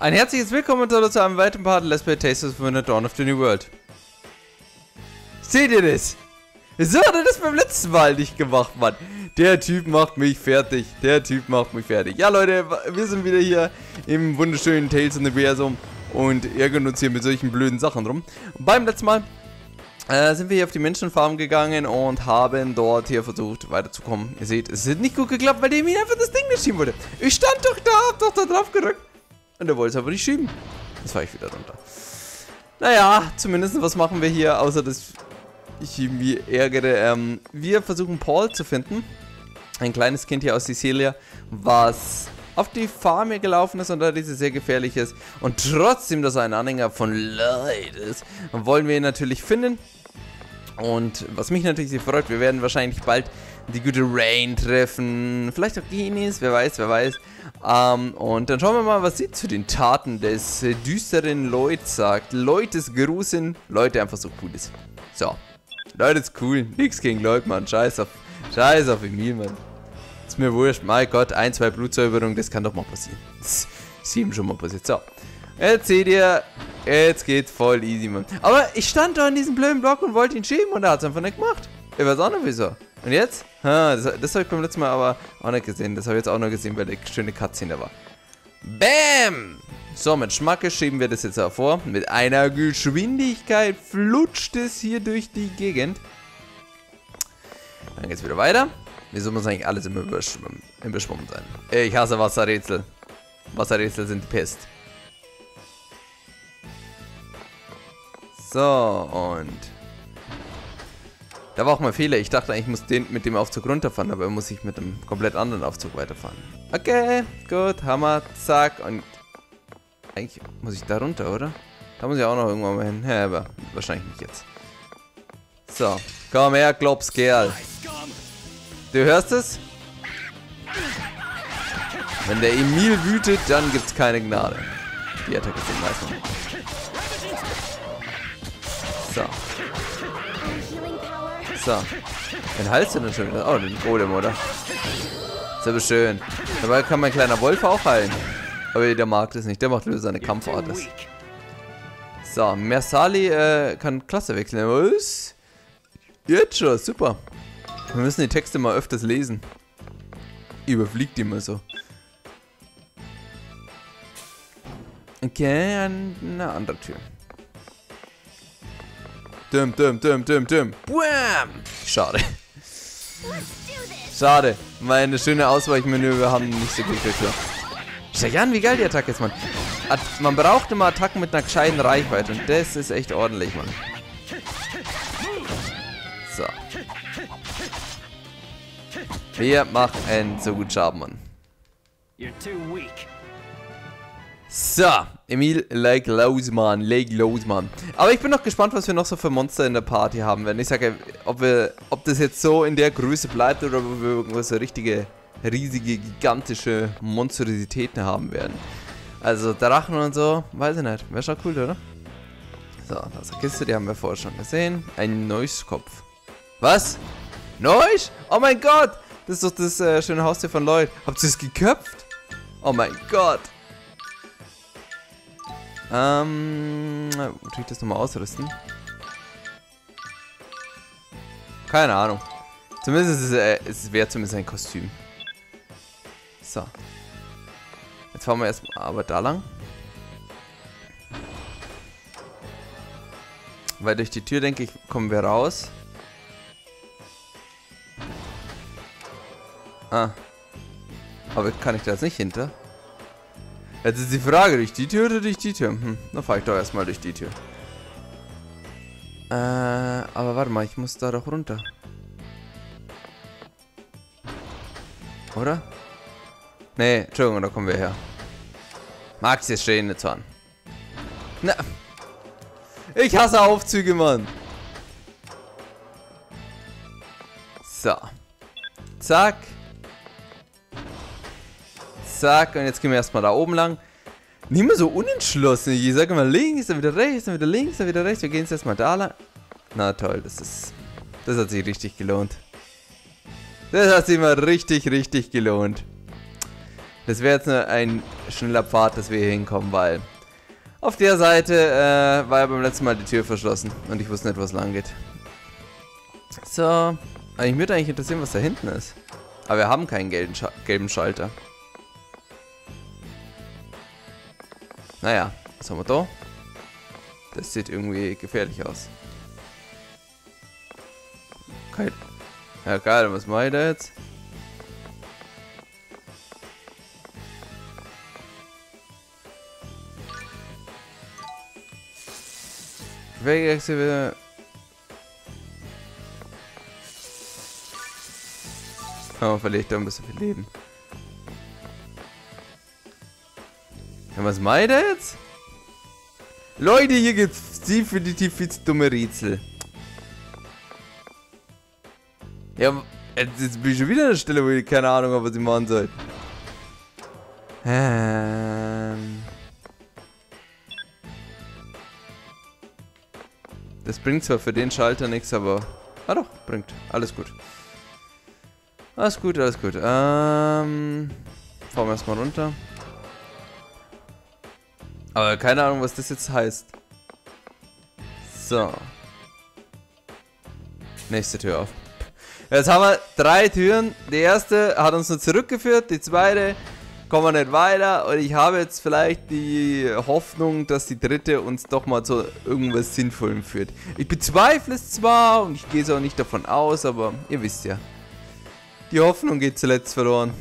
Ein herzliches Willkommen zu einem weiteren Part Let's Play Tastes of the Dawn of the New World. Seht ihr das? So hat er das beim letzten Mal nicht gemacht, Mann. Der Typ macht mich fertig. Der Typ macht mich fertig. Ja, Leute, wir sind wieder hier im wunderschönen Tales Universum und ärgern uns hier mit solchen blöden Sachen rum. Beim letzten Mal äh, sind wir hier auf die Menschenfarm gegangen und haben dort hier versucht weiterzukommen. Ihr seht, es hat nicht gut geklappt, weil der mir einfach das Ding nicht schieben wollte. Ich stand doch da, hab doch da drauf gerückt. Und er wollte es aber nicht schieben. Jetzt war ich wieder drunter. Naja, zumindest was machen wir hier, außer dass ich irgendwie ärgere. Ähm, wir versuchen Paul zu finden. Ein kleines Kind hier aus Sicilia, was auf die Farm hier gelaufen ist und da diese sehr gefährlich ist. Und trotzdem, dass er ein Anhänger von Leid ist, wollen wir ihn natürlich finden. Und was mich natürlich sehr freut, wir werden wahrscheinlich bald die gute Rain treffen. Vielleicht auch Genis, wer weiß, wer weiß. Ähm, und dann schauen wir mal, was sie zu den Taten des düsteren Lloyd sagt. Lloyd ist Grußen, Leute einfach so cool ist. So. Lloyd ist cool. Nix gegen Lloyd, Mann. Scheiß auf, scheiß auf Emil, Mann. Ist mir wurscht. Mein Gott, ein, zwei Blutsäuberungen, das kann doch mal passieren. Ihm schon mal passiert. So. Jetzt seht ihr, jetzt geht's voll easy, Mann. Aber ich stand da in diesem blöden Block und wollte ihn schieben und er hat es einfach nicht gemacht. Ich weiß auch nicht wieso. Und jetzt? Ha, das, das habe ich beim letzten Mal aber auch nicht gesehen. Das habe ich jetzt auch noch gesehen, weil der schöne Cutscene da war. Bam! So, mit Schmacke schieben wir das jetzt hervor. Mit einer Geschwindigkeit flutscht es hier durch die Gegend. Dann geht's wieder weiter. Wieso muss eigentlich alles immer überschwommen, überschwommen sein? Ich hasse Wasserrätsel. Wasserrätsel sind Pest. So, und da war auch mal Fehler. Ich dachte eigentlich, ich muss den mit dem Aufzug runterfahren, aber muss ich mit einem komplett anderen Aufzug weiterfahren. Okay, gut, Hammer, zack. Und eigentlich muss ich da runter, oder? Da muss ich auch noch irgendwann mal hin. Ja, aber wahrscheinlich nicht jetzt. So, komm her, Klops, Kerl. Du hörst es? Wenn der Emil wütet, dann gibt's keine Gnade. Die Attacke ist den meisten. So. So. Den Hals denn schon wieder? Oh, den Golem, oder? Ist aber schön. Dabei kann mein kleiner Wolf auch heilen. Aber der mag das nicht. Der macht nur seine Kampfart. So, Mersali äh, kann Klasse wechseln. Was? Jetzt schon, super. Wir müssen die Texte mal öfters lesen. Überfliegt die mal so. Okay, eine andere Tür. Dum, dum, dum, dum, dum. Bam! Schade. Schade. Meine schöne Ausweichmanöver haben nicht so gut geklappt. Schau an, wie geil die Attacke ist, Mann. At man braucht immer Attacken mit einer gescheiten Reichweite. Und das ist echt ordentlich, Mann. So. Wir machen so gut Schaden, Mann. So, Emil, leg los, Mann, leg los, Mann. Aber ich bin noch gespannt, was wir noch so für Monster in der Party haben werden. Ich sage, ob wir, ob das jetzt so in der Größe bleibt oder ob wir irgendwas so richtige, riesige, gigantische Monstrositäten haben werden. Also Drachen und so, weiß ich nicht. Wäre schon cool, oder? So, das ist eine Kiste, die haben wir vorher schon gesehen. Ein Neuskopf. Was? Neusch? Oh mein Gott! Das ist doch das äh, schöne Haustier von Lloyd. Habt ihr es geköpft? Oh mein Gott! Ähm, wo tue ich das nochmal ausrüsten? Keine Ahnung. Zumindest ist es, äh, es wäre zumindest ein Kostüm. So. Jetzt fahren wir erstmal aber da lang. Weil durch die Tür, denke ich, kommen wir raus. Ah. Aber kann ich da jetzt nicht hinter? Jetzt ist die Frage, durch die Tür oder durch die Tür? Hm, dann fahre ich doch erstmal durch die Tür. Äh, aber warte mal, ich muss da doch runter. Oder? Nee, Entschuldigung, da kommen wir her. Mag's jetzt stehen nicht an. Na. Ich hasse Aufzüge, Mann. So. Zack. Zack, und jetzt gehen wir erstmal da oben lang. Nicht mehr so unentschlossen. Ich sage mal links, dann wieder rechts, dann wieder links, dann wieder rechts. Wir gehen jetzt erstmal da lang. Na toll, das ist. Das hat sich richtig gelohnt. Das hat sich mal richtig, richtig gelohnt. Das wäre jetzt nur ein schneller Pfad, dass wir hier hinkommen, weil auf der Seite äh, war ja beim letzten Mal die Tür verschlossen und ich wusste nicht, was lang geht. So, ich würde eigentlich interessieren, was da hinten ist. Aber wir haben keinen gelben, Sch gelben Schalter. Naja, was haben wir da? Das sieht irgendwie gefährlich aus. Kein ja geil, was mache ich da jetzt? Wegwechsel wieder. Oh, verliert da ein bisschen viel Leben. Ja, was ich da jetzt? Leute, hier gibt's definitiv viel dumme Rätsel. Ja, jetzt bin ich schon wieder an der Stelle, wo ich keine Ahnung habe, was ich machen soll. Ähm. Das bringt zwar für den Schalter nichts, aber... Ah doch, bringt. Alles gut. Alles gut, alles gut. Ähm... Fahren wir erstmal runter. Aber keine Ahnung, was das jetzt heißt. So. Nächste Tür auf. Jetzt haben wir drei Türen. Die erste hat uns nur zurückgeführt, die zweite kommen wir nicht weiter und ich habe jetzt vielleicht die Hoffnung, dass die dritte uns doch mal zu irgendwas Sinnvollem führt. Ich bezweifle es zwar und ich gehe es auch nicht davon aus, aber ihr wisst ja. Die Hoffnung geht zuletzt verloren.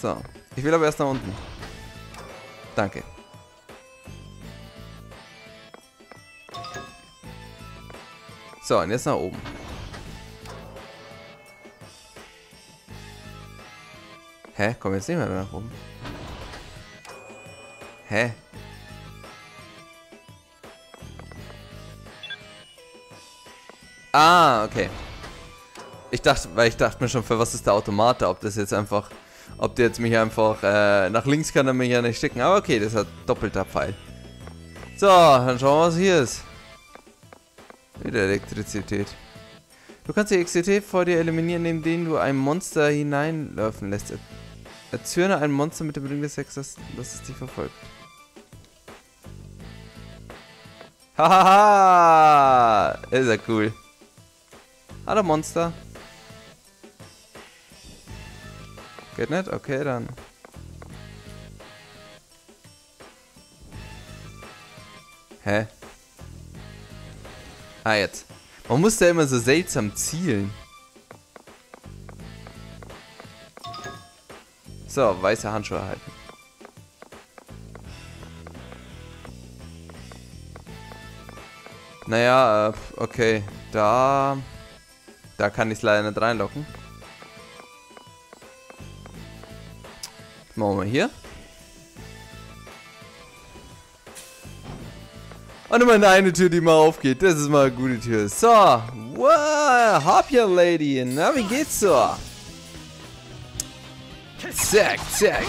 So, ich will aber erst nach unten. Danke. So, und jetzt nach oben. Hä? Komm jetzt nicht mehr nach oben. Hä? Ah, okay. Ich dachte, weil ich dachte mir schon, für was ist der Automat da? Ob das jetzt einfach, ob der jetzt mich einfach äh, nach links kann, dann mich ja nicht stecken. Aber okay, das hat doppelter Pfeil. So, dann schauen wir, was hier ist. Wieder Elektrizität. Du kannst die Elektrizität vor dir eliminieren, indem du ein Monster hineinlaufen lässt. Erzürne ein Monster mit dem Ring des Sexes, das es dich verfolgt. Hahaha! ist ja cool. Hallo Monster. Geht nicht? Okay, dann. Hä? Ah, jetzt. Man muss da immer so seltsam zielen. So, weiße Handschuhe erhalten. Naja, äh, okay. Da... Da kann ich es leider nicht reinlocken. Machen wir hier. Und immer eine Tür, die mal aufgeht. Das ist mal eine gute Tür. So. Wow, hop hier, Lady. Na, wie geht's so? Zack, zack.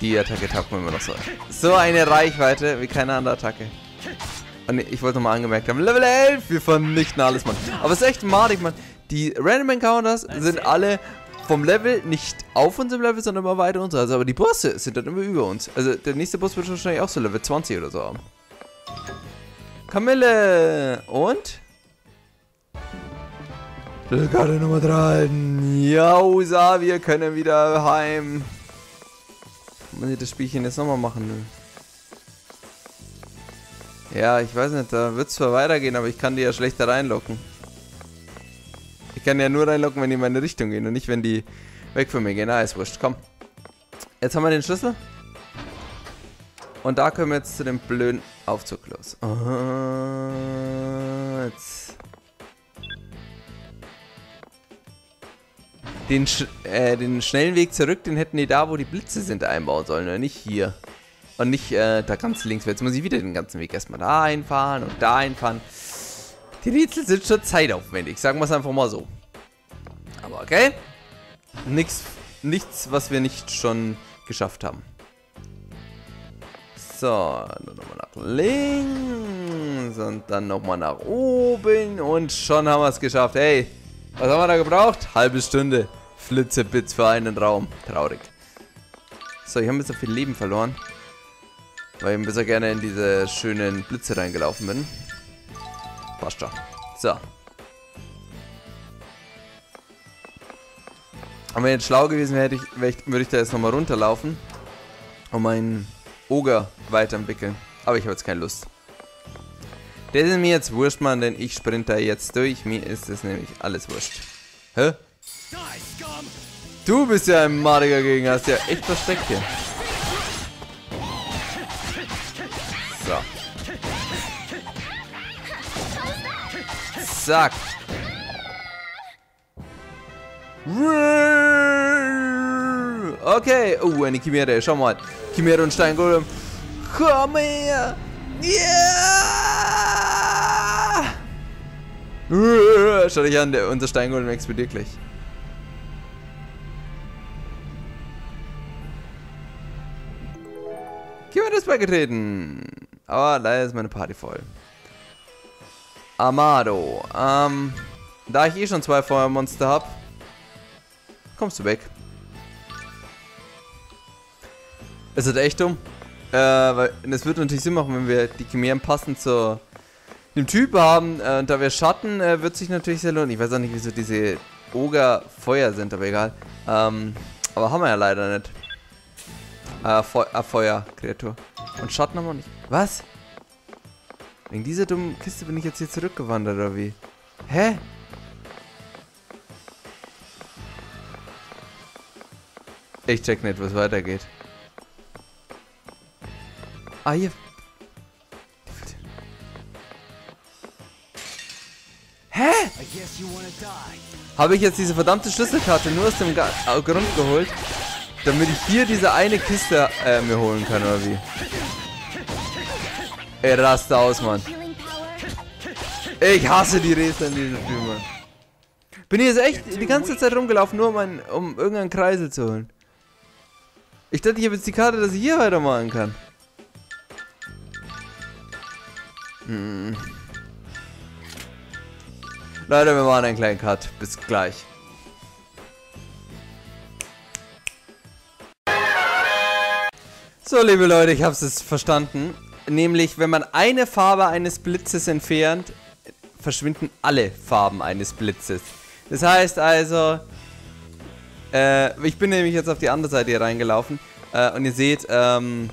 Die Attacke taugt mir immer noch so. So eine Reichweite wie keine andere Attacke. Und ich wollte nochmal angemerkt haben, Level 11, wir vernichten alles, Mann. Aber es ist echt madig, Mann. Die Random Encounters sind alle vom Level nicht auf unserem Level, sondern immer weiter unter. Also, aber die Bosse sind dann immer über uns. Also der nächste Boss wird wahrscheinlich auch so Level 20 oder so haben. Kamille! Und? Karte Nummer 3. Jausa, wir können wieder heim. Muss ich das Spielchen jetzt nochmal machen? Ja, ich weiß nicht, da wird es zwar weitergehen, aber ich kann die ja schlechter reinlocken. Ich kann ja nur reinlocken, wenn die in meine Richtung gehen und nicht, wenn die weg von mir gehen. Ah, ist wurscht. Komm. Jetzt haben wir den Schlüssel. Und da können wir jetzt zu dem blöden Aufzug los. Uh, jetzt. Den, sch äh, den schnellen Weg zurück, den hätten die da, wo die Blitze sind, einbauen sollen, oder nicht hier. Und nicht äh, da ganz links. Jetzt muss ich wieder den ganzen Weg erstmal da einfahren und da einfahren. Die Rätsel sind schon zeitaufwendig, sagen wir es einfach mal so. Aber okay. Nichts, nichts, was wir nicht schon geschafft haben. So, dann nochmal nach links und dann nochmal nach oben und schon haben wir es geschafft. Hey, was haben wir da gebraucht? Halbe Stunde. Flitzebitz für einen Raum. Traurig. So, ich habe ein bisschen viel Leben verloren. Weil ich ein bisschen gerne in diese schönen Blitze reingelaufen bin. Passt schon. So. Und wenn jetzt schlau gewesen wäre, würde ich da jetzt nochmal runterlaufen. Und meinen Oger weiterentwickeln. Aber ich habe jetzt keine Lust. Das ist mir jetzt wurscht, Mann, denn ich sprinte da jetzt durch. Mir ist es nämlich alles wurscht. Hä? Du bist ja ein Mariger gegen, hast ja echt versteckt hier. So. Zack. Okay. Oh, eine Chimäre. Schau mal. Chimäre und Steingolem. Komm her. Yeah. Schau dich an, der, unser Steingolem explodiert gleich. Chimäre ist beigetreten. Aber leider ist meine Party voll. Amado. Ähm, da ich eh schon zwei Feuermonster habe, kommst du weg. Es ist echt dumm. Äh, weil es wird natürlich Sinn machen, wenn wir die Chimären passend zu dem Typ haben. Äh, da wir Schatten, äh, wird sich natürlich sehr lohnen. Ich weiß auch nicht, wieso diese Oger Feuer sind, aber egal. Ähm, aber haben wir ja leider nicht. Äh, Fe äh, Feuer-Kreatur. Und Schatten haben wir nicht. Was? Wegen dieser dummen Kiste bin ich jetzt hier zurückgewandert, oder wie? Hä? Ich check nicht, was weitergeht. Ah, hier. Hä? Habe ich jetzt diese verdammte Schlüsselkarte nur aus dem Ga Grund geholt, damit ich hier diese eine Kiste äh, mir holen kann, oder wie? Ey, raste aus, Mann. Ich hasse die Rätsel in diesem Spiel, Mann. Bin hier jetzt echt die ganze Zeit rumgelaufen, nur um, ein, um irgendeinen Kreisel zu holen. Ich dachte, ich habe jetzt die Karte, dass ich hier weitermachen kann. Hm. Leute, wir machen einen kleinen Cut. Bis gleich. So, liebe Leute, ich habe es verstanden. Nämlich, wenn man eine Farbe eines Blitzes entfernt, verschwinden alle Farben eines Blitzes. Das heißt also, äh, ich bin nämlich jetzt auf die andere Seite hier reingelaufen. Äh, und ihr seht, ähm,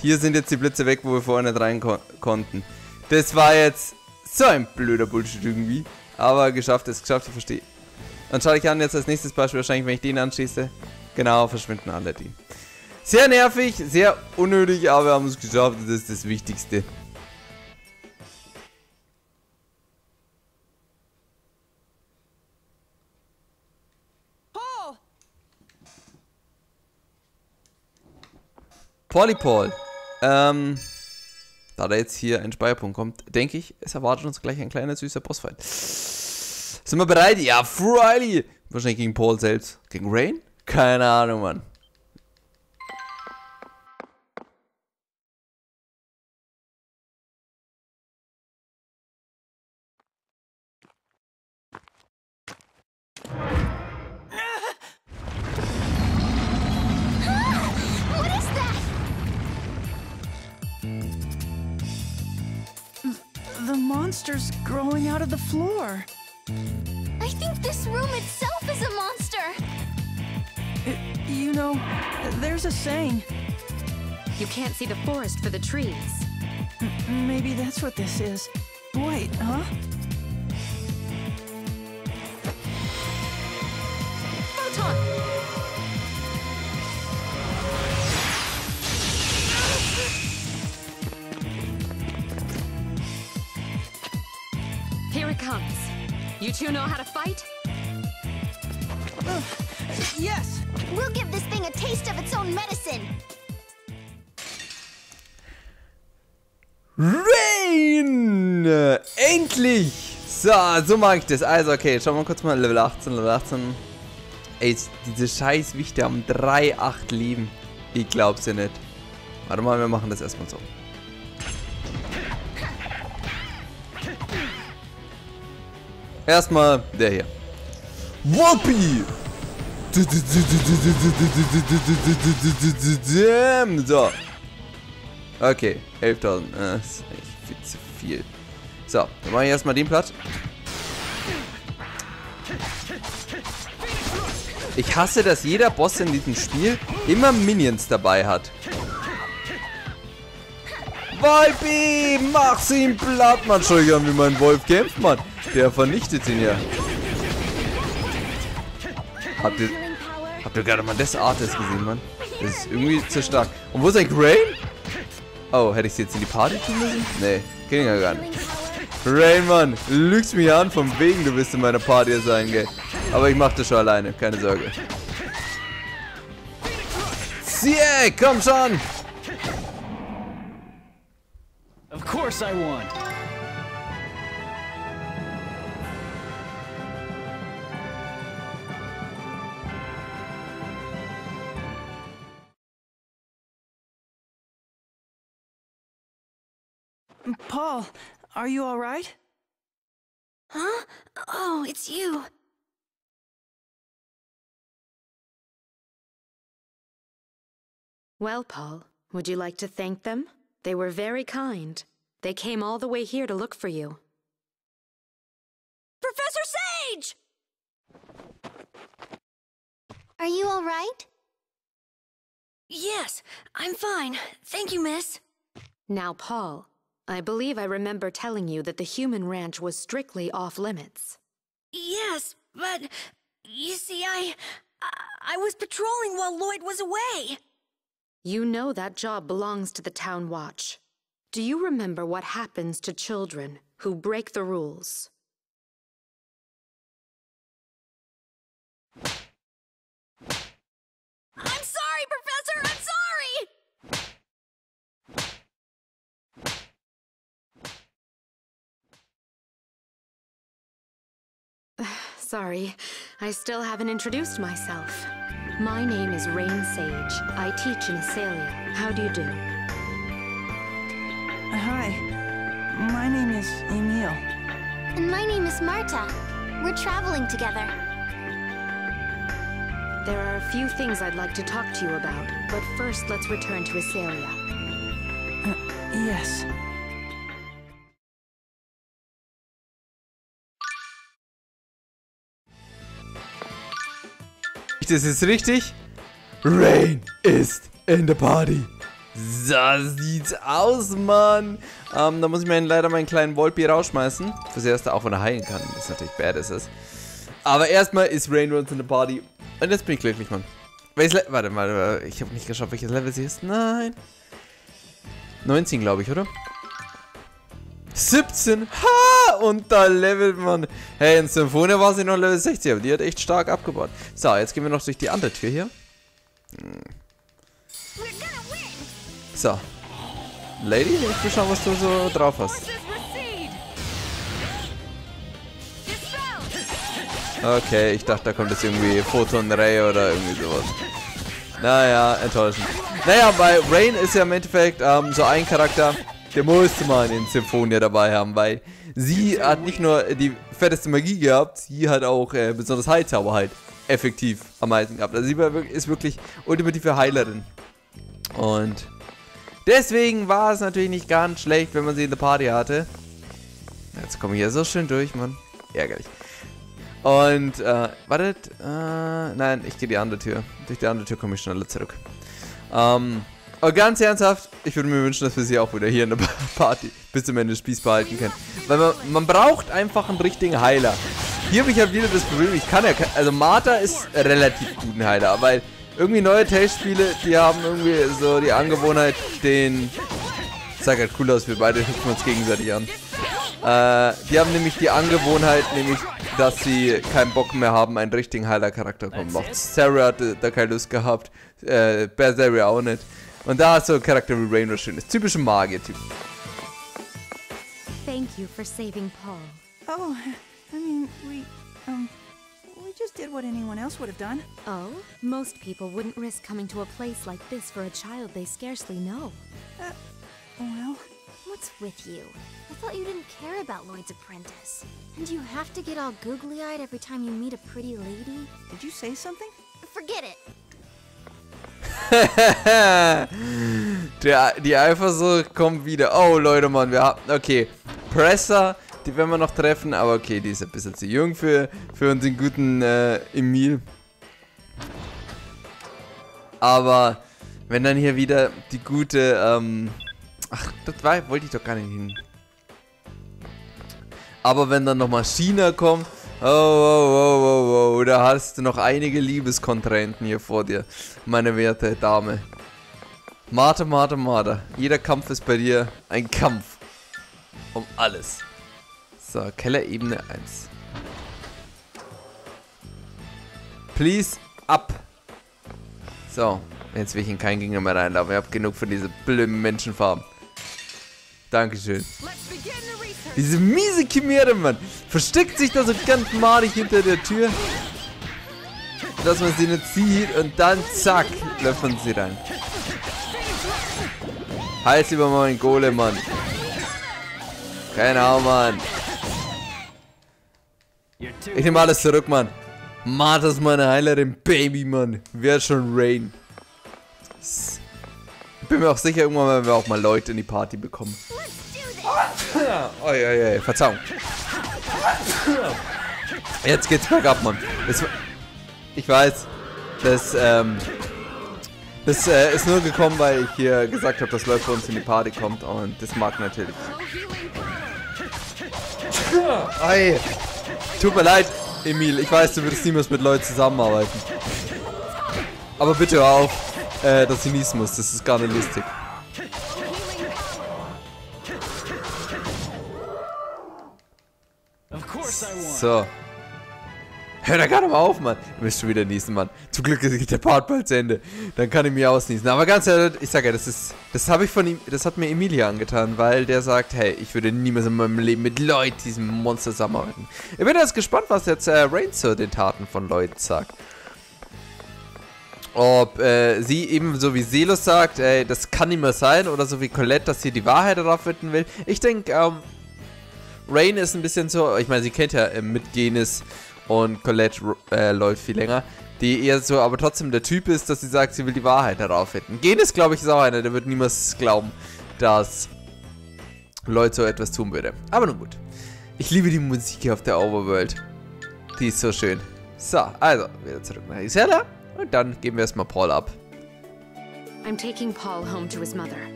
hier sind jetzt die Blitze weg, wo wir vorher nicht rein ko konnten. Das war jetzt so ein blöder Bullshit irgendwie. Aber geschafft ist geschafft, ich verstehe. Dann schaue ich an jetzt als nächstes Beispiel, wahrscheinlich wenn ich den anschließe. Genau, verschwinden alle die. Sehr nervig, sehr unnötig, aber wir haben es geschafft das ist das Wichtigste. Polypol. Ähm, da da jetzt hier ein Speierpunkt kommt, denke ich, es erwartet uns gleich ein kleiner süßer Bossfight. Sind wir bereit? Ja, freilich. Wahrscheinlich gegen Paul selbst. Gegen Rain? Keine Ahnung, Mann. The floor. I think this room itself is a monster. It, you know, there's a saying. You can't see the forest for the trees. M maybe that's what this is. Wait, huh? You two know how to fight? Uh, yes! We'll give this thing a taste of its own medicine. Rain! Endlich! So, so mag ich das. Also, okay, schauen wir kurz mal. Level 18, Level 18. Ey, diese scheiß Wichte haben 3, 8 Leben. Ich glaub's ja nicht. Warte mal, wir machen das erstmal so. Erstmal der hier. Whoopi! So. Okay, 11.000. Das ist echt viel zu viel. So, dann mache ich erstmal den Platz. Ich hasse, dass jeder Boss in diesem Spiel immer Minions dabei hat. Wolfi, mach ihn platt, Mann. Schau dir an, wie mein Wolf kämpft, Mann. Der vernichtet ihn ja. Habt ihr, habt ihr gerade mal das Artist gesehen, Mann? Das ist irgendwie zu stark. Und wo ist eigentlich Rain? Oh, hätte ich sie jetzt in die Party tun müssen? Nee, ging ja gar nicht. Healing power. Rain, Mann, lügst mich an, von wegen du bist in meiner Party sein, gell? Aber ich mach das schon alleine, keine Sorge. Sieh, komm schon! Course I won. Paul, are you all right? Huh? Oh, it's you. Well, Paul, would you like to thank them? They were very kind. They came all the way here to look for you. Professor Sage! Are you all right? Yes, I'm fine. Thank you, miss. Now, Paul, I believe I remember telling you that the human ranch was strictly off limits. Yes, but you see, I. I- I was patrolling while Lloyd was away. You know that job belongs to the town watch. Do you remember what happens to children who break the rules? I'm sorry, Professor! I'm sorry! Sorry, I still haven't introduced myself. My name is Rain Sage. I teach in Asalia. How do you do? My name is Emil. And my name is Marta. We're traveling together. There are a few things I'd like to talk to you about, but first let's return to Asalia. Uh, yes. Das ist richtig. Rain ist in the Party. So sieht's aus, Mann. Ähm, da muss ich mir leider meinen kleinen Volpi rausschmeißen. Fürs Erste, auch wenn er heilen kann. Das ist natürlich bad, ist es. Aber erstmal ist Rain Runs in der Party. Und jetzt bin ich glücklich, Mann. Warte mal, warte, ich habe nicht geschaut, welches Level sie ist. Nein. 19, glaube ich, oder? 17. Ha! Und da levelt man. Hey, in Symphonia war sie noch Level 60, aber die hat echt stark abgebaut. So, jetzt gehen wir noch durch die andere Tür hier. Hm. So. Lady, ich will schauen, was du so drauf hast. Okay, ich dachte, da kommt jetzt irgendwie Photon Ray oder irgendwie sowas. Naja, enttäuschend. Naja, bei Rain ist ja im Endeffekt ähm, so ein Charakter, der musste man in Symphonia dabei haben, weil sie hat nicht nur die fetteste Magie gehabt, sie hat auch äh, besonders Heilzauber halt effektiv am meisten gehabt. Also sie ist wirklich ultimative Heilerin. Und deswegen war es natürlich nicht ganz schlecht, wenn man sie in der Party hatte. Jetzt komme ich hier so schön durch, Mann. Ärgerlich. Und, äh, wartet, äh, nein, ich gehe die andere Tür. Durch die andere Tür komme ich schneller zurück. Ähm, aber ganz ernsthaft, ich würde mir wünschen, dass wir sie auch wieder hier in der Party bis zum Ende des Spiels behalten können. Weil man, man braucht einfach einen richtigen Heiler. Hier habe ich halt wieder das Problem, ich kann ja, also Martha ist relativ guten Heiler, weil irgendwie neue Tales-Spiele, die haben irgendwie so die Angewohnheit, den, sag halt cool aus, wir beide hüpfen uns gegenseitig an. Äh, die haben nämlich die Angewohnheit, nämlich, dass sie keinen Bock mehr haben, einen richtigen Heiler-Charakter kommen macht. Sarah hatte da keine Lust gehabt, äh, Berseria auch nicht. Und da ist so ein Charakter wie Rain was schön ist. Typische Magier-Typ. Thank you for saving Paul. Oh, I mean, we, um, we just did what anyone else would have done. Oh? Most people wouldn't risk coming to a place like this for a child they scarcely know. Uh, well, What's with you? I thought you didn't care about Lloyd's apprentice. And you have to get all googly-eyed every time you meet a pretty lady? did you say something? Forget it. Der, die Eifersucht kommt wieder. Oh, Leute, Mann, wir haben... Okay, Presser, die werden wir noch treffen, aber okay, die ist ein bisschen zu jung für, für unseren guten äh, Emil. Aber wenn dann hier wieder die gute... Ähm, ach, das war, wollte ich doch gar nicht hin. Aber wenn dann nochmal China kommt... Oh, oh, oh, oh, oh, da hast du noch einige Liebeskontrahenten hier vor dir, meine werte Dame. Marte, Marte, Marte. Jeder Kampf ist bei dir ein Kampf. Um alles. So, Kellerebene 1. Please, ab. So, jetzt will ich in keinen Gegner mehr reinlaufen. Ich habe genug von diesen blöden Menschenfarben. Dankeschön. Diese miese Chimäre, Mann. Versteckt sich da so ganz madig hinter der Tür. Dass man sie nicht sieht und dann zack, läuft man sie rein. Heiß über meinen Golem, Mann. Keine Ahnung, Mann. Ich nehme alles zurück, Mann. Martha ist meine Heilerin, Baby, Mann. Wer schon Rain. Ich bin mir auch sicher, irgendwann werden wir auch mal Leute in die Party bekommen. Oh, ja, ja, Verzeihung. Jetzt geht's bergab, Mann. Das, ich weiß, das, ähm, das äh, ist nur gekommen, weil ich hier gesagt habe, dass Leute bei uns in die Party kommt und das mag natürlich. Ei. Tut mir leid, Emil. Ich weiß, du würdest niemals mit Leuten zusammenarbeiten. Aber bitte hör auf, äh, dass ich niesen muss. Das ist gar nicht lustig. So. Hör da nicht mal auf, Mann. Du bist schon wieder niesen, Mann. Zum Glück geht der Part bald zu Ende. Dann kann ich mir ausniesen. Aber ganz ehrlich, ich sag ja, das ist. Das habe ich von ihm. Das hat mir Emilia angetan, weil der sagt, hey, ich würde niemals in meinem Leben mit Lloyd, diesem Monster, zusammenarbeiten. Ich bin jetzt gespannt, was jetzt äh, Rain zu den Taten von Lloyd sagt. Ob äh, sie eben so wie Selos sagt, ey, das kann nicht mehr sein, oder so wie Colette, dass sie die Wahrheit darauf finden will. Ich denke, ähm, Rain ist ein bisschen so, ich meine, sie kennt ja äh, mit Genis und Colette äh, läuft viel länger, die eher so, aber trotzdem der Typ ist, dass sie sagt, sie will die Wahrheit darauf finden. Genis, glaube ich, ist auch einer, der wird niemals glauben, dass Lloyd so etwas tun würde. Aber nun gut. Ich liebe die Musik hier auf der Overworld. Die ist so schön. So, also, wieder zurück nach Isella. Und dann geben wir erstmal Paul ab. I'm taking Paul home to his mother.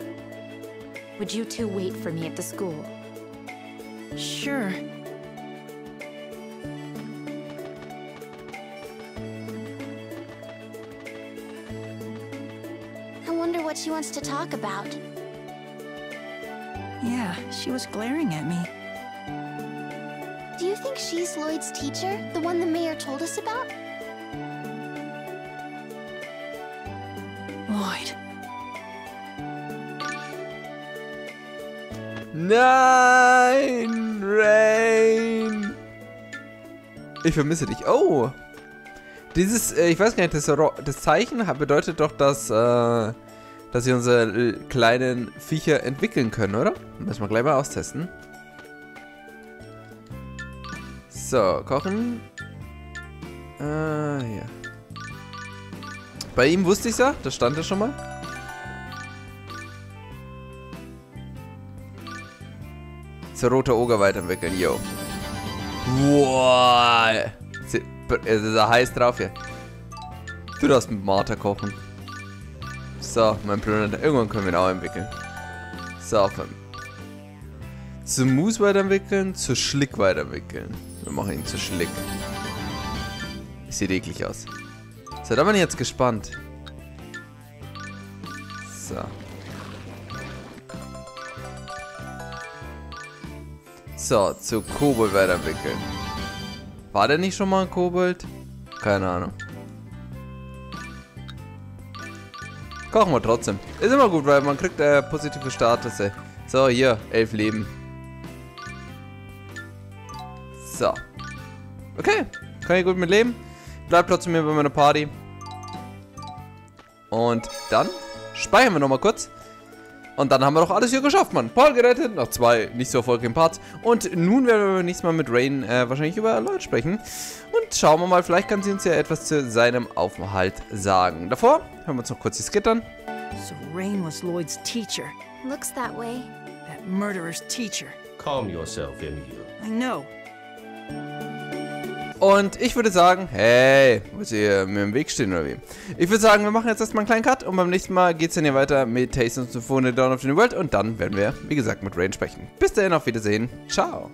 Would you two wait for me at the school? Sure. What she wants to talk about. Yeah, she was glaring at me. Do you think she's Lloyd's teacher? The one the mayor told us about? Lloyd. Nein, Rain. Ich vermisse dich. Oh. Dieses, äh, ich weiß gar nicht, das, das Zeichen bedeutet doch, dass, äh, dass sie unsere l- kleinen Viecher entwickeln können, oder? Müssen wir gleich mal austesten. So, kochen. Äh, ja. Bei ihm wusste ich ja, das stand ja schon mal. Zur rote Oger weiterentwickeln, yo. Wow. Es ist er heiß drauf hier. Du darfst mit Martha kochen. So, mein Planet. Irgendwann können wir ihn auch entwickeln. So. Zu Moose weiterentwickeln, zu Schlick weiterentwickeln. Wir machen ihn zu Schlick. Sieht eklig aus. So, da bin ich jetzt gespannt. So. So, zu Kobold weiterentwickeln. War der nicht schon mal ein Kobold? Keine Ahnung. Kochen wir trotzdem. Ist immer gut, weil man kriegt äh, positive Status. ey. So, hier, elf Leben. So. Okay, kann ich gut mit leben. Bleibt trotzdem hier bei meiner Party. Und dann speichern wir nochmal kurz. Und dann haben wir doch alles hier geschafft, Mann. Paul gerettet, noch zwei nicht so erfolgreichen Parts. Und nun werden wir nächstes Mal mit Rain äh, wahrscheinlich über Lloyd sprechen. Und schauen wir mal, vielleicht kann sie uns ja etwas zu seinem Aufenthalt sagen. Davor hören wir uns noch kurz die Skit an. So Rain was Lloyd's teacher, Looks that way. that murderer's teacher. Calm yourself, Emil. I know. Und ich würde sagen, hey, wollt ihr mir im Weg stehen oder wie? Ich würde sagen, wir machen jetzt erstmal einen kleinen Cut und beim nächsten Mal geht es dann hier weiter mit Taste und Symphone Dawn of the New World und dann werden wir, wie gesagt, mit Rain sprechen. Bis dahin, auf Wiedersehen. Ciao.